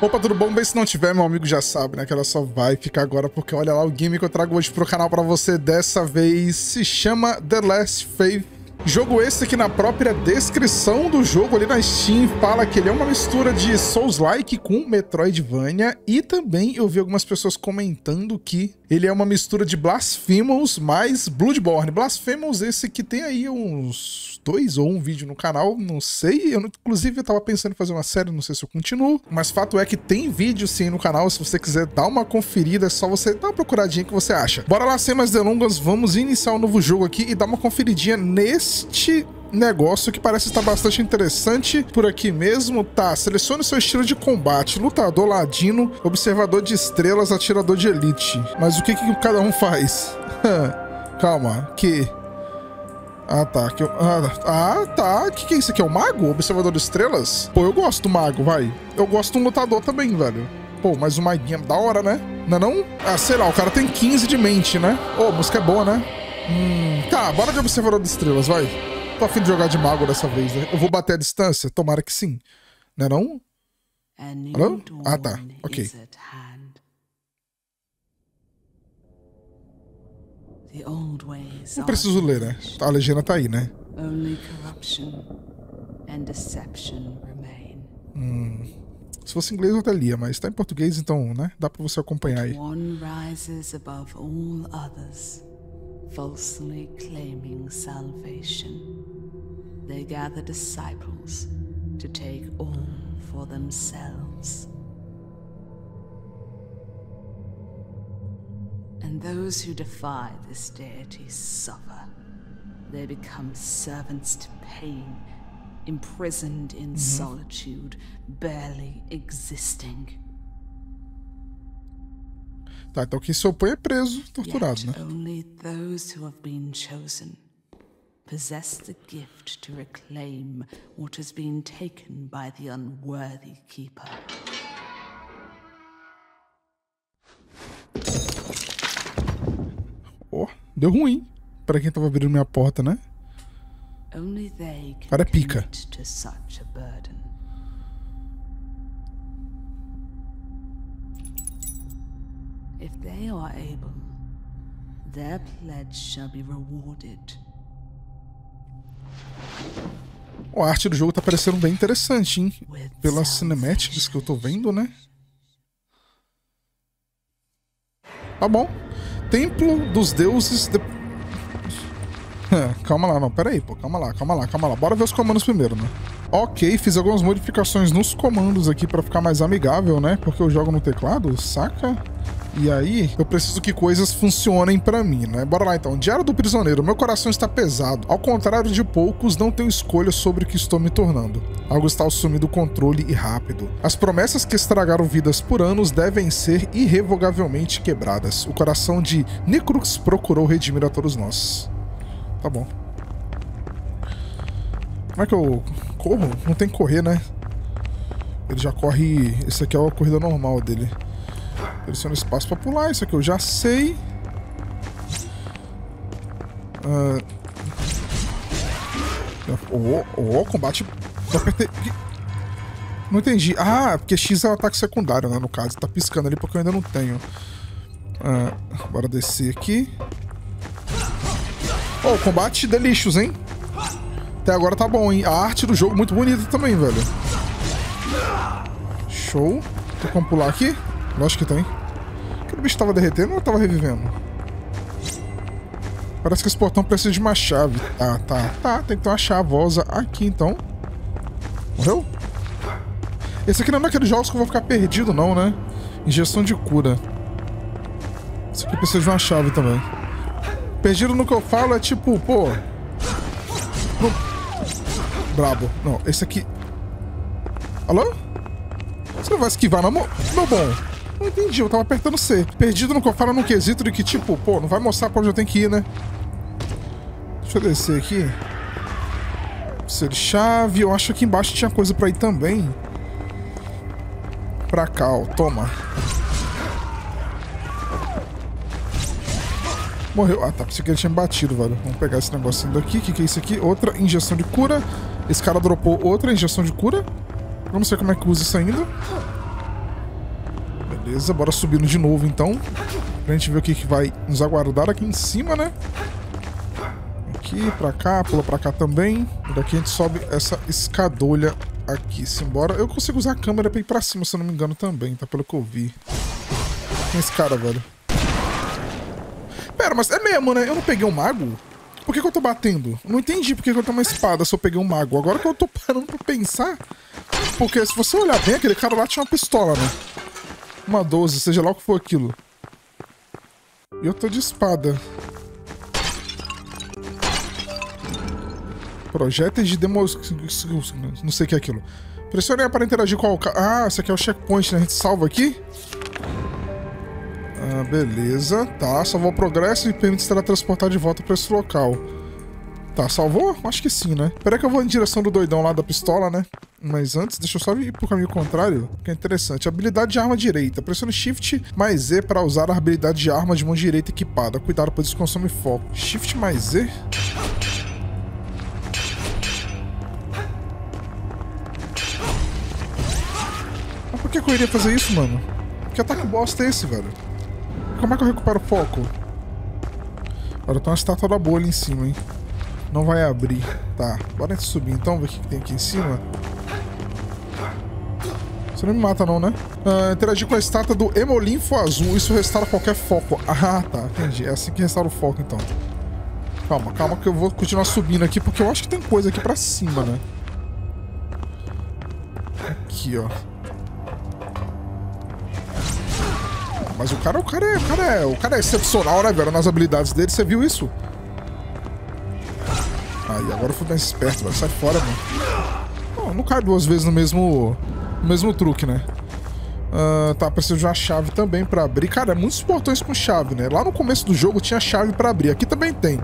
Opa, tudo bom? Bem, se não tiver, meu amigo já sabe, né? Que ela só vai ficar agora, porque olha lá o game que eu trago hoje pro canal pra você dessa vez. Se chama The Last Faith. Jogo esse que na própria descrição do jogo ali na Steam fala que ele é uma mistura de Souls-like com Metroidvania e também eu vi algumas pessoas comentando que ele é uma mistura de Blasphemous mais Bloodborne. Blasphemous esse que tem aí uns dois ou um vídeo no canal, não sei. Eu, inclusive, eu tava pensando em fazer uma série, não sei se eu continuo. Mas fato é que tem vídeo sim no canal. Se você quiser dar uma conferida, é só você dar uma procuradinha que você acha. Bora lá, sem mais delongas, vamos iniciar um novo jogo aqui e dar uma conferidinha neste negócio que parece estar bastante interessante por aqui mesmo. Tá, selecione seu estilo de combate. Lutador, ladino, observador de estrelas, atirador de elite. Mas o que, que cada um faz? Calma, que... Ah, tá. Que eu... ah, tá. O que, que é isso aqui? É o mago? Observador de estrelas? Pô, eu gosto do mago, vai. Eu gosto do lutador também, velho. Pô, mas o maguinho é da hora, né? Não é não? Ah, sei lá, o cara tem 15 de mente, né? Ô, oh, música é boa, né? Hum, tá, bora de observador de estrelas, vai. Tô afim de jogar de mago dessa vez, né? Eu vou bater a distância? Tomara que sim. Não é não? Alô? Ah, tá. Ok. Não preciso ler, né? A legenda tá aí, né? Hum. Se fosse inglês eu até lia, mas tá em português, então, né? Dá pra você acompanhar aí. One rises above all others, falsely claiming salvation. They gather disciples to take all for themselves. And those who defy this deity suffer. They become servants to pain, imprisoned in mm -hmm. solitude, barely existing. Tá, então quem se opõe é preso, torturado, né? Only those who have been chosen possess the gift to reclaim what has been taken by the unworthy keeper. Oh, deu ruim para quem tava abrindo minha porta, né? Cara, é pica. If they are able, their pledge shall be rewarded. A arte do jogo tá parecendo bem interessante, hein? Pelas cinematics que eu tô vendo, né? Tá bom. Templo dos Deuses... De... calma lá, não. Pera aí, pô. Calma lá, calma lá, calma lá. Bora ver os comandos primeiro, né? Ok, fiz algumas modificações nos comandos aqui pra ficar mais amigável, né? Porque eu jogo no teclado, saca? E aí, eu preciso que coisas funcionem para mim, né? Bora lá então. Diário do prisioneiro. Meu coração está pesado. Ao contrário de poucos, não tenho escolha sobre o que estou me tornando. Algo está assumindo controle e rápido. As promessas que estragaram vidas por anos devem ser irrevogavelmente quebradas. O coração de Necrux procurou redimir a todos nós. Tá bom. Como é que eu corro? Não tem que correr, né? Ele já corre... Esse aqui é a corrida normal dele. Seleciona espaço pra pular. Isso aqui eu já sei. Uh... Oh, oh, combate... Não entendi. Ah, porque X é o ataque secundário, né, no caso. Tá piscando ali porque eu ainda não tenho. Uh, bora descer aqui. Oh, combate delicious, hein? Até agora tá bom, hein? A arte do jogo muito bonita também, velho. Show. Tem como pular aqui? Lógico que tem. Aquele bicho tava derretendo ou tava revivendo? Parece que esse portão precisa de uma chave. Ah, tá. Tá, tem que ter uma chavosa aqui, então. Morreu? Esse aqui não é daqueles jogos que eu vou ficar perdido, não, né? Injeção de cura. Esse aqui precisa de uma chave também. Perdido no que eu falo é tipo, pô... Brabo. Não, esse aqui... Alô? Você não vai esquivar, não, meu bom? Não entendi, eu tava apertando C. Perdido no que eu falo num quesito de que, tipo, pô, não vai mostrar pra onde eu tenho que ir, né? Deixa eu descer aqui. Ser chave. Eu acho que aqui embaixo tinha coisa pra ir também. Pra cá, ó. Toma. Morreu. Ah, tá. Pensei que ele tinha batido, velho. Vamos pegar esse negocinho daqui. O que, que é isso aqui? Outra injeção de cura. Esse cara dropou outra injeção de cura. Vamos ver como é que usa isso ainda. Beleza, bora subindo de novo então. Pra gente ver o que, que vai nos aguardar aqui em cima, né? Aqui, pra cá, pula pra cá também. E daqui a gente sobe essa escadolha aqui. Simbora. Eu consigo usar a câmera pra ir pra cima, se eu não me engano também, tá? Pelo que eu vi. Quem é esse cara, velho? Pera, mas é mesmo, né? Eu não peguei um mago? Por que, que eu tô batendo? não entendi por que, que eu tenho uma espada se eu peguei um mago. Agora que eu tô parando pra pensar. Porque se você olhar bem, aquele cara lá tinha uma pistola, né? Uma 12, seja lá o que for aquilo. E eu tô de espada. Projéteis de demos... Não sei o que é aquilo. Pressione para interagir com o... Ah, esse aqui é o checkpoint, né? A gente salva aqui. Ah, beleza. Tá, salvou o progresso e permite ser transportado de volta para esse local. Tá, salvou? Acho que sim, né? Peraí que eu vou em direção do doidão lá da pistola, né? Mas antes, deixa eu só ir pro caminho contrário, que é interessante. Habilidade de arma direita. Pressione Shift mais Z para usar a habilidade de arma de mão direita equipada. Cuidado, pois isso consome foco. Shift mais Z? Mas por que, eu iria fazer isso, mano? Que ataque bosta é esse, velho? Como é que eu recupero foco? Agora tem uma estátua da bolha em cima, hein? Não vai abrir. Tá, bora subir então, ver o que, tem aqui em cima. Você não me mata não, né? Uh, interagir com a estátua do hemolinfo azul. Isso restaura qualquer foco. Ah, tá. Entendi. É assim que restaura o foco, então. Calma, calma que eu vou continuar subindo aqui, porque eu acho que tem coisa aqui pra cima, né? Aqui, ó. Mas o cara, o cara é, o cara é, o cara é excepcional, né, velho? Nas habilidades dele. Você viu isso? Aí, agora eu fui mais esperto, velho. Sai fora, mano. Não, não cai duas vezes no mesmo, no mesmo truque, né? Uh, tá, preciso de uma chave também pra abrir. Cara, é muitos portões com chave, né? Lá no começo do jogo tinha chave pra abrir. Aqui também tem.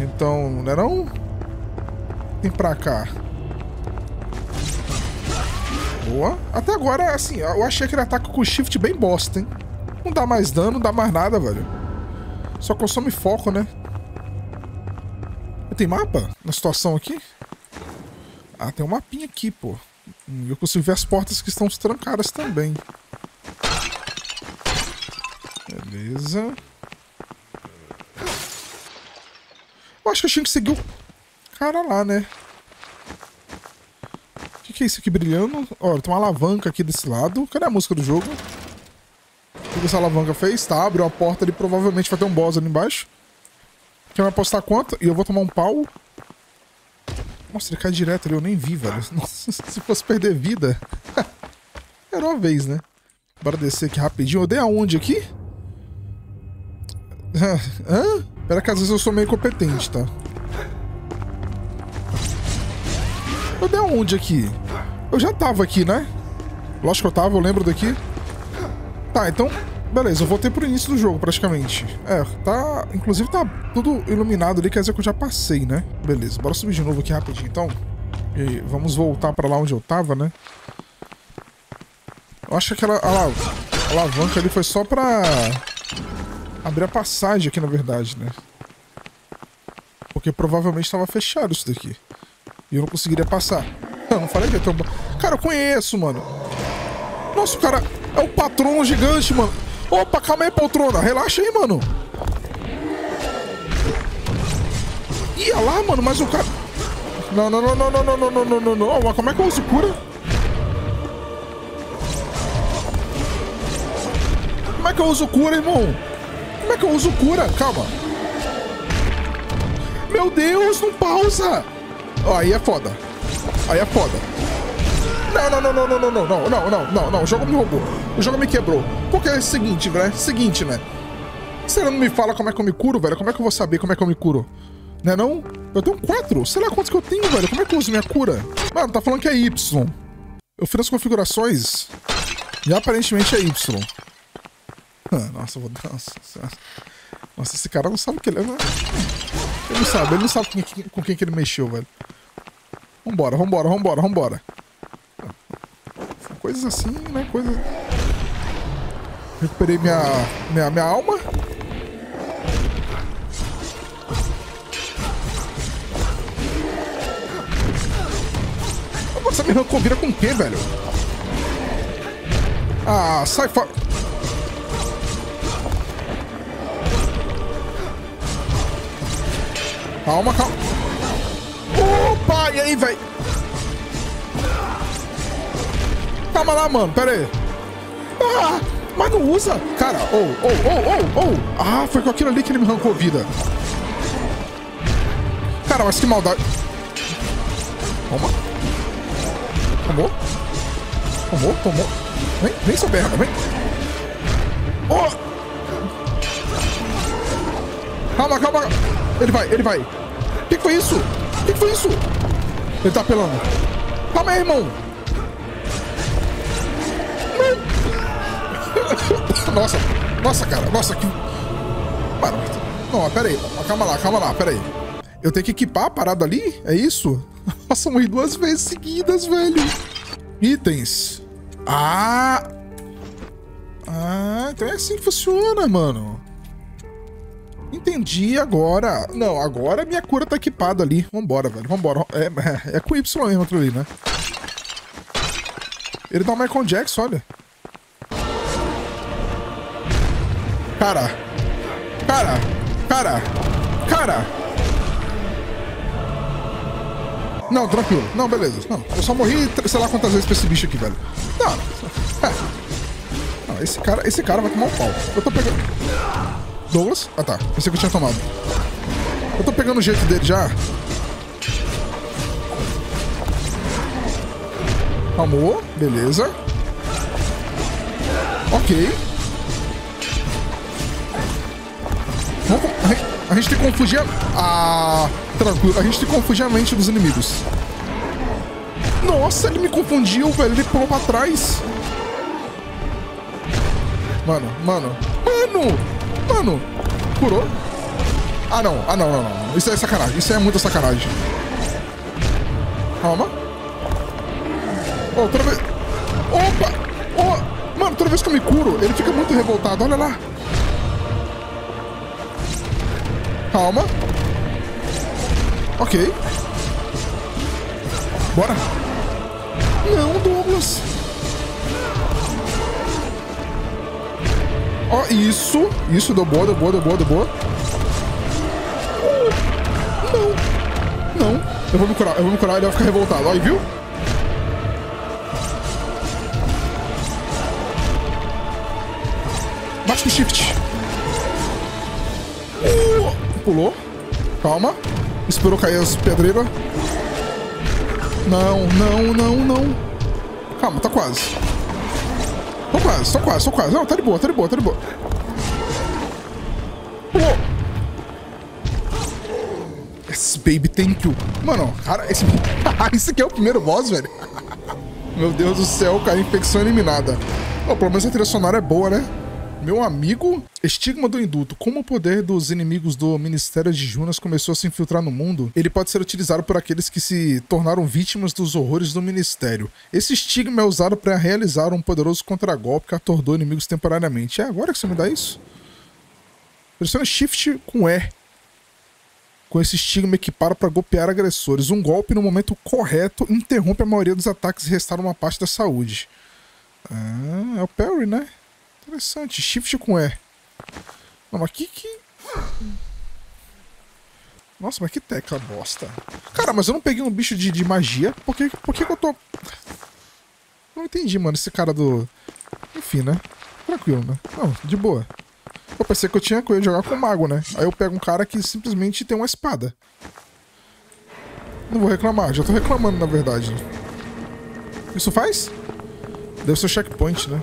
Então, não é não? Tem pra cá. Boa. Até agora, assim, eu achei aquele ataque com shift bem bosta, hein? Não dá mais dano, não dá mais nada, velho. Só consome foco, né? Tem mapa na situação aqui? Ah, tem um mapinha aqui, pô. Eu consigo ver as portas que estão trancadas também. Beleza. Eu acho que eu tinha que seguir o cara lá, né? O que, que é isso aqui brilhando? Olha, tem uma alavanca aqui desse lado. Cadê a música do jogo? O que essa alavanca fez? Tá, abriu a porta ali. Provavelmente vai ter um boss ali embaixo. Quem vai apostar quanto? E eu vou tomar um pau. Nossa, ele cai direto ali, eu nem vi, velho. Nossa, se fosse perder vida. Era uma vez, né? Bora descer aqui rapidinho. Eu dei aonde aqui? Hã? Pera que às vezes eu sou meio competente, tá? Eu dei aonde aqui? Eu já tava aqui, né? Lógico que eu tava, eu lembro daqui. Tá, então Beleza, eu voltei pro início do jogo, praticamente. É, tá... Inclusive tá tudo iluminado ali, quer dizer que eu já passei, né? Beleza, bora subir de novo aqui rapidinho, então. E vamos voltar pra lá onde eu tava, né? Eu acho que aquela alavanca ali foi só pra... Abrir a passagem aqui, na verdade, né? Porque provavelmente tava fechado isso daqui. E eu não conseguiria passar. Eu não falei que ia ter um... Cara, eu conheço, mano. Nossa, o cara é o patrono gigante, mano. Opa, calma aí, poltrona. Relaxa aí, mano. Ia lá, mano, mas o cara... Não, não, não, não, não, não, não, não, não, não, como é que eu uso cura? Como é que eu uso cura, irmão? Como é que eu uso cura? Calma. Meu Deus, não pausa. Ó, aí é foda. Aí é foda. Não, não, não, não, não, não, não, não, não, não, não, não. O jogo me roubou. O jogo me quebrou. Porque é o seguinte, velho. Seguinte, né? Você não me fala como é que eu me curo, velho? Como é que eu vou saber como é que eu me curo? Né não? Eu tenho quatro. Sei lá quantos que eu tenho, velho. Como é que eu uso minha cura? Mano, tá falando que é Y. Eu fiz as configurações e aparentemente é Y. Ah, nossa, vou... Nossa, nossa, esse cara não sabe o que ele é, né? Ele não sabe, ele não sabe com quem, com quem que ele mexeu, velho. Vambora, vambora, vambora, vambora. Coisas assim, né? Coisas... Recuperei minha, minha, minha alma. me arrancou vira com o quê, velho? Ah, sai fora. Calma, calma. Opa, e aí, velho? Calma lá, mano, pera aí. Ah, mas não usa. Cara, oh, oh, oh, oh, oh. Ah, foi com aquilo ali que ele me arrancou vida. Cara, mas que maldade. Toma. Tomou. Tomou, tomou. Vem, vem, seu berra, vem. Oh. Calma, calma. Ele vai, ele vai. O que, que foi isso? O que, que foi isso? Ele tá apelando. Calma aí, irmão. Nossa, nossa, cara. Nossa, que... Mano, não, pera aí. Calma lá, calma lá, pera aí. Eu tenho que equipar a parada ali? É isso? Nossa, morri duas vezes seguidas, velho. Itens. Ah! Ah, então é assim que funciona, mano. Entendi agora. Não, agora minha cura tá equipada ali. Vambora, velho. Vambora. É, é, é com Y mesmo aquilo ali, né? Ele dá o Michael Jackson, olha. Cara. Cara. Cara. Cara. Não, tranquilo. Não, beleza. Não, eu só morri sei lá quantas vezes pra esse bicho aqui, velho. Não. Não, esse cara, esse cara vai tomar um pau. Eu tô pegando... Douglas? Ah, tá. Pensei que eu tinha tomado. Eu tô pegando o jeito dele já. Calmou. Beleza. Ok. A gente tem que confundir a... Ah, tranquilo. A gente tem que confundir a mente dos inimigos. Nossa, ele me confundiu, velho. Ele pulou pra trás. Mano, mano. Mano! Mano! Curou? Ah, não. Ah, não, não, não. Isso é sacanagem. Isso é muita sacanagem. Calma. Oh, vez... Opa! Oh! Mano, toda vez que eu me curo, ele fica muito revoltado. Olha lá. Calma. Ok. Bora. Não, Douglas. Ó, oh, isso. Isso, deu boa, deu boa, deu boa, deu boa. não. Não. Eu vou me curar, eu vou me curar, ele vai ficar revoltado. Aí, viu? Bate no shift. Pulou. Calma. Esperou cair as pedreiras. Não, não, não, não. Calma, tá quase. Tô quase, tô quase, tô quase. Não, tá de boa, tá de boa, tá de boa. Pulou. Yes, baby, thank you. Mano, cara, esse... esse aqui é o primeiro boss, velho. Meu Deus do céu, cara, infecção eliminada. Oh, pelo menos a trilha sonora é boa, né? Meu amigo, estigma do induto. Como o poder dos inimigos do Ministério de Junas começou a se infiltrar no mundo, ele pode ser utilizado por aqueles que se tornaram vítimas dos horrores do Ministério. Esse estigma é usado para realizar um poderoso contragolpe que atordou inimigos temporariamente. É agora que você me dá isso? Pressione Shift com E. Com esse estigma equipado para golpear agressores. Um golpe no momento correto interrompe a maioria dos ataques e restaura uma parte da saúde. Ah, é o parry, né? Interessante. Shift com E. Não, mas que que... Nossa, mas que tecla bosta. Cara, mas eu não peguei um bicho de, de magia. Por que, por que, que eu tô... Não entendi, mano, esse cara do... Enfim, né? Tranquilo, né? Não, de boa. Eu pensei que eu tinha que jogar com mago, né? Aí eu pego um cara que simplesmente tem uma espada. Não vou reclamar, já tô reclamando, na verdade. Isso faz? Deve ser o checkpoint, né?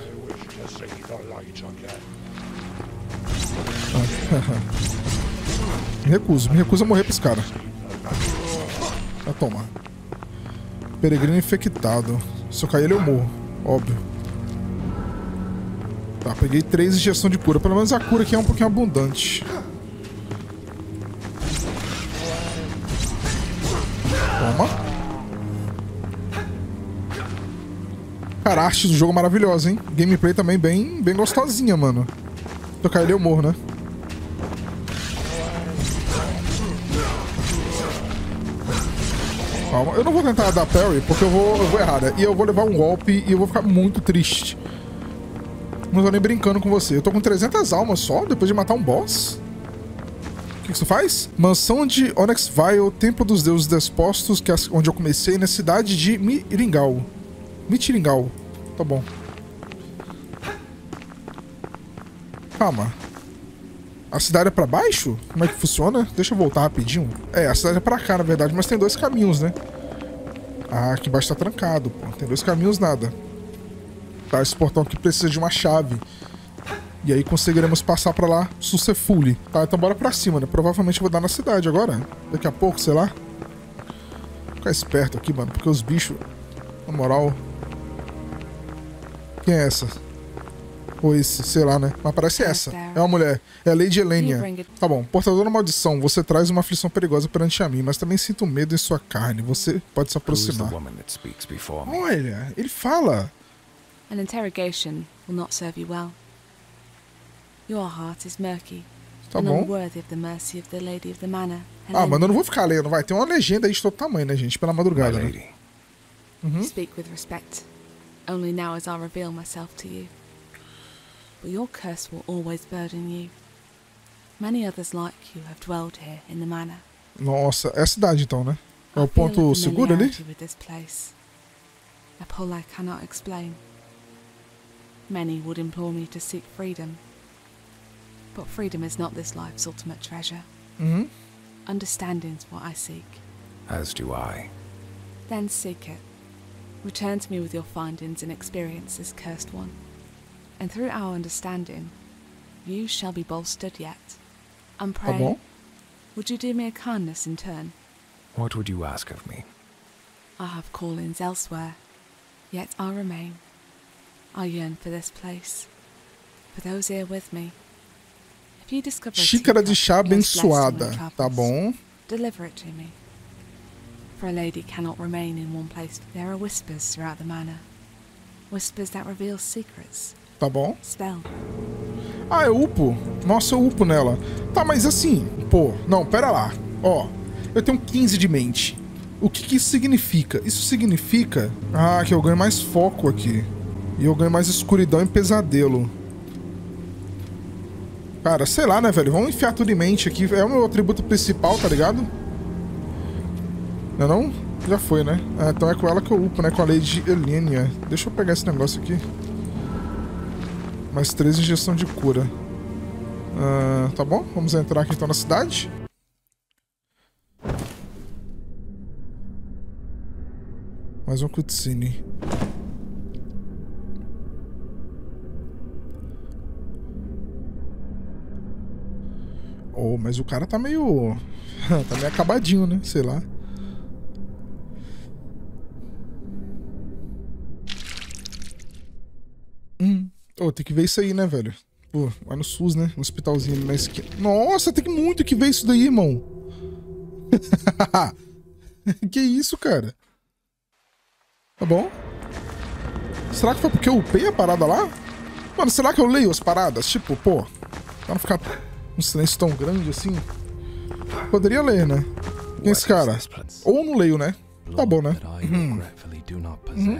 Me recuso, me recuso a morrer pra esse cara. Vai tomar. Peregrino infectado. Se eu cair ele eu morro, óbvio. Tá, peguei três injeções de cura. Pelo menos a cura aqui é um pouquinho abundante. Toma. Cara, a arte do jogo é maravilhosa, hein? Gameplay também bem, bem gostosinha, mano. Se eu cair ele eu morro, né? Calma, eu não vou tentar dar parry porque eu vou, eu vou errar, né? E eu vou levar um golpe e eu vou ficar muito triste. Não tô nem brincando com você. Eu tô com 300 almas só depois de matar um boss. O que, que isso faz? Mansão de Onyx Vile, Templo dos Deuses Despostos, que é onde eu comecei, na cidade de Miringal. Mitiringal. Tá bom. Calma. A cidade é pra baixo? Como é que funciona? Deixa eu voltar rapidinho. É, a cidade é pra cá, na verdade, mas tem dois caminhos, né? Ah, aqui embaixo tá trancado, pô. Tem dois caminhos, nada. Tá, esse portão aqui precisa de uma chave. E aí conseguiremos passar pra lá sucefully. Tá, então bora pra cima, né? Provavelmente eu vou dar na cidade agora. Daqui a pouco, sei lá. Vou ficar esperto aqui, mano, porque os bichos... Na moral... Quem é essa? Ou esse, sei lá, né? Mas parece essa. É uma mulher. É a Lady Elenia. Tá bom. Portador da maldição, você traz uma aflição perigosa perante a mim, mas também sinto medo em sua carne. Você pode se aproximar. Olha, ele fala. An interrogation will not serve you well. Your heart is murky. Tá bom. Ah, mas eu não vou ficar lendo, vai. Tem uma legenda aí de todo tamanho, né, gente? Pela madrugada, né? Uhum. Speak with respect. Only now as I reveal myself to you. But your curse will always burden you. Many others like you have dwelled here in the manor. Nossa, é a cidade então, né? É o ponto seguro ali? With this place. A pull I cannot explain. Many would implore me to seek freedom. But freedom is not this life's ultimate treasure. Mm -hmm. Understanding's what I seek. As do I. Then seek it. Return to me with your findings and experiences, cursed one and through our understanding, you shall be bolstered yet. And pray, bon? would you do me a kindness in turn? What would you ask of me? I have callings elsewhere, yet I remain. I yearn for this place, for those here with me. If you discover Xícara de chá abençoada, tá bom? Deliver it to me. For a lady cannot remain in one place. There are whispers throughout the manor, whispers that reveal secrets, Tá bom. Ah, eu upo. Nossa, eu upo nela. Tá, mas assim, pô, não, pera lá. Ó, eu tenho 15 de mente. O que, que isso significa? Isso significa... Ah, que eu ganho mais foco aqui. E eu ganho mais escuridão e pesadelo. Cara, sei lá, né, velho? Vamos enfiar tudo em mente aqui. É o meu atributo principal, tá ligado? Não é não? Já foi, né? Ah, então é com ela que eu upo, né? Com a Lady Elenia. Deixa eu pegar esse negócio aqui. Mais três injeção de cura. Uh, tá bom, vamos entrar aqui então na cidade. Mais um cutscene. Oh, mas o cara tá meio... tá meio acabadinho, né? Sei lá. Oh, tem que ver isso aí, né, velho? Pô, vai no SUS, né? No hospitalzinho ali na esquina. Nossa, tem muito que ver isso daí, irmão. que isso, cara? Tá bom. Será que foi porque eu upei a parada lá? Mano, será que eu leio as paradas? Tipo, pô, pra não ficar um silêncio tão grande assim. Poderia ler, né? Quem é esse cara? Ou não leio, né? Tá bom, né? Uhum. Uhum.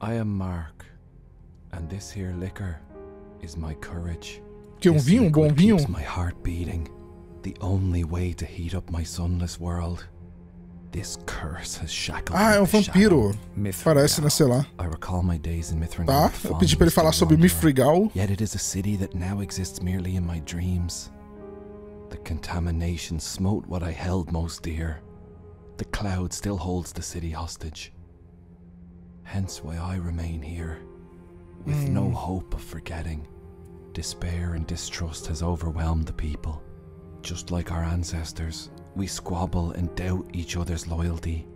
I am Mark. And this here liquor is my courage. Que um vinho, bom vinho. my heart beating. The only way to heat up my sunless world. This curse has shackled ah, é um vampiro. Parece, né? Sei lá. I recall my days in Tá, eu pedi pra ele falar sobre Mithrigal. Yet it is a city that now exists merely in my dreams. The contamination smote what I held most dear. The cloud still holds the city hostage. Hence why I remain here. With mm. no hope of forgetting. Despair and distrust has overwhelmed the people. Just like our ancestors, we squabble and doubt each other's loyalty.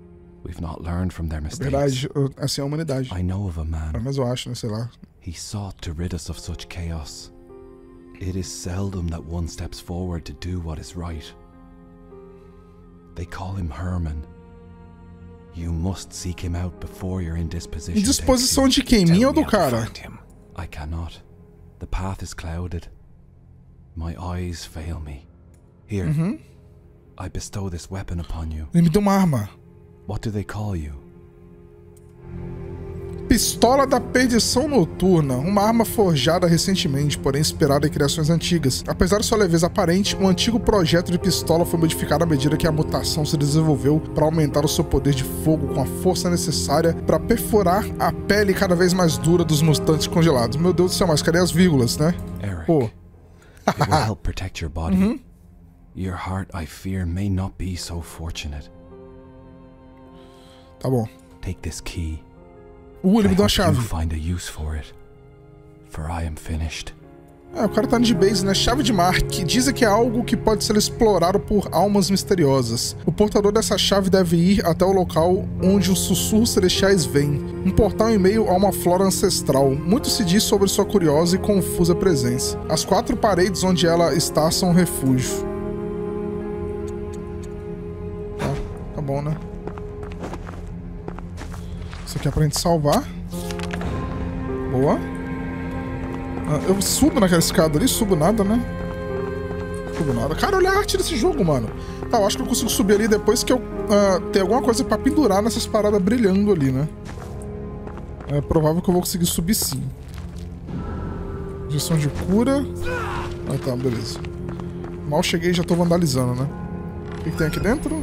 We've not learned from their mistakes. Verdade, assim é a humanidade. I know of a man. Mas eu acho, né, sei lá. He sought to rid us of such chaos. It is seldom that one steps forward to do what is right. They call him Herman, You must seek him out before your indisposition. Indisposição de quem? Minha ou do cara? I cannot. The path is clouded. My eyes fail me. Here. Uhum. I bestow this weapon upon you. Ele me deu uma arma. What do they call you? Pistola da Perdição Noturna, uma arma forjada recentemente, porém inspirada em criações antigas. Apesar de sua leveza aparente, o antigo projeto de pistola foi modificado à medida que a mutação se desenvolveu para aumentar o seu poder de fogo com a força necessária para perfurar a pele cada vez mais dura dos mutantes congelados. Meu Deus do céu, mas cadê as vírgulas, né? Eric. Pô. it will help protect your body. Your heart, I fear, may not be so fortunate. Tá bom. Take this key. Uh, ele me deu chave. a am finished. É, o cara tá de base, né? Chave de Mark. Dizem que é algo que pode ser explorado por almas misteriosas. O portador dessa chave deve ir até o local onde os sussurros celestiais vêm. Um portal em meio a uma flora ancestral. Muito se diz sobre sua curiosa e confusa presença. As quatro paredes onde ela está são um refúgio. Tá, tá bom, né? Isso aqui é pra gente salvar. Boa. Ah, eu subo naquela escada ali, subo nada, né? Subo nada. Cara, olha a arte desse jogo, mano. Tá, eu acho que eu consigo subir ali depois que eu ah, ter alguma coisa pra pendurar nessas paradas brilhando ali, né? É provável que eu vou conseguir subir sim. Gestão de cura. Ah, tá, beleza. Mal cheguei e já tô vandalizando, né? O que, que tem aqui dentro?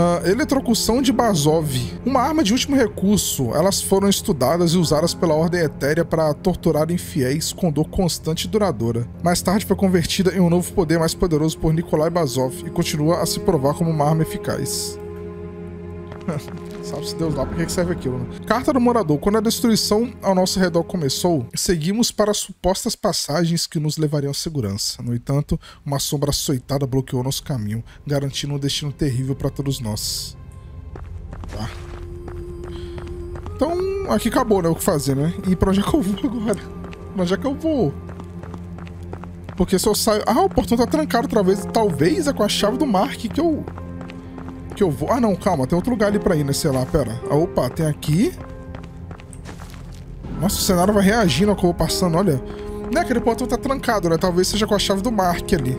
Ah, eletrocução de Bazov. Uma arma de último recurso. Elas foram estudadas e usadas pela Ordem Etérea para torturar infiéis com dor constante e duradoura. Mais tarde foi convertida em um novo poder mais poderoso por Nikolai Bazov e continua a se provar como uma arma eficaz. Sabe-se Deus lá que que serve aquilo, né? Carta do morador. Quando a destruição ao nosso redor começou, seguimos para supostas passagens que nos levariam à segurança. No entanto, uma sombra açoitada bloqueou nosso caminho, garantindo um destino terrível para todos nós. Tá. Então, aqui acabou, né? O que fazer, né? E pra onde é que eu vou agora? Pra onde é que eu vou? Porque se eu saio. Ah, o portão tá trancado outra vez. Talvez é com a chave do Mark que eu que eu vou. Ah, não, calma, tem outro lugar ali pra ir, né? Sei lá, pera. Ah, opa, tem aqui. Nossa, o cenário vai reagindo ao que eu vou passando, olha. Né, aquele portão tá trancado, né? Talvez seja com a chave do Mark ali.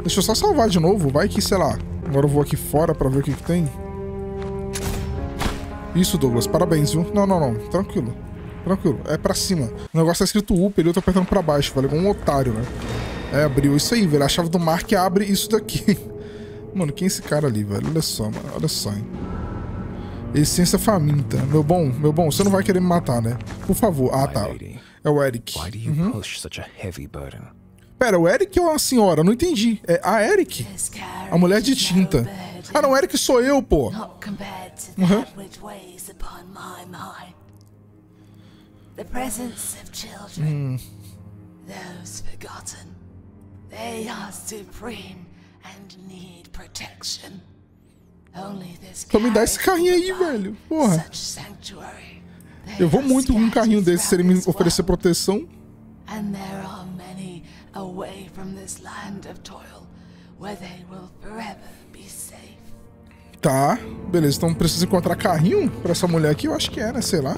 Deixa eu só salvar de novo, vai que, sei lá. Agora eu vou aqui fora pra ver o que, que tem. Isso, Douglas, parabéns, viu? Não, não, não, tranquilo. Tranquilo, é pra cima. O negócio tá escrito up ali, eu tô apertando pra baixo, velho, igual um otário, né? É, abriu isso aí, velho. A chave do Mark abre isso daqui. Mano, quem é esse cara ali, velho? Olha só, mano. Olha só, hein. Essência faminta. Meu bom, meu bom, você não vai querer me matar, né? Por favor. Ah, tá. É o Eric. why do you push such a heavy burden? Pera, o Eric ou a senhora? Não entendi. É a Eric? A mulher de tinta. Ah, não, o Eric sou eu, pô. Those forgotten, they are supreme Então me dá esse carrinho aí, velho. Porra. Eu vou muito com um carrinho desse se ele me oferecer proteção. And there are many away from this land of toil, where they will forever be safe. Tá, beleza. Então preciso encontrar carrinho pra essa mulher aqui? Eu acho que é, né? Sei lá.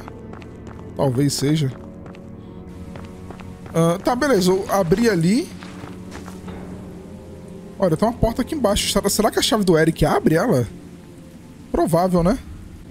Talvez seja. Ah, tá, beleza. Eu abri ali. Olha, tem uma porta aqui embaixo. Será- que a chave do Eric abre ela? Provável, né?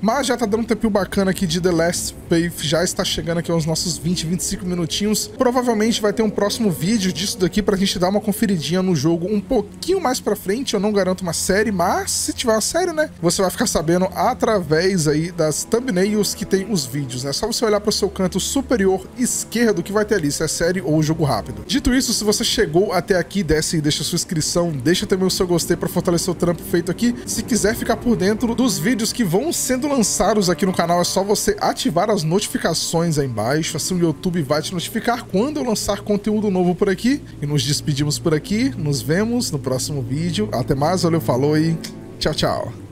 Mas já tá dando um tempinho bacana aqui de The Last Faith. Já está chegando aqui aos nossos 20, 25 minutinhos. Provavelmente vai ter um próximo vídeo disso daqui pra gente dar uma conferidinha no jogo um pouquinho mais pra frente. Eu não garanto uma série, mas se tiver uma série, né? Você vai ficar sabendo através aí das thumbnails que tem os vídeos, né? Só você olhar pro seu canto superior esquerdo que vai ter ali se é série ou jogo rápido. Dito isso, se você chegou até aqui, desce e deixa sua inscrição, deixa também o seu gostei pra fortalecer o trampo feito aqui. Se quiser ficar por dentro dos vídeos que vão sendo lançados aqui no canal, é só você ativar as notificações aí embaixo, assim o YouTube vai te notificar quando eu lançar conteúdo novo por aqui. E nos despedimos por aqui, nos vemos no próximo vídeo. Até mais, valeu, falou e tchau, tchau.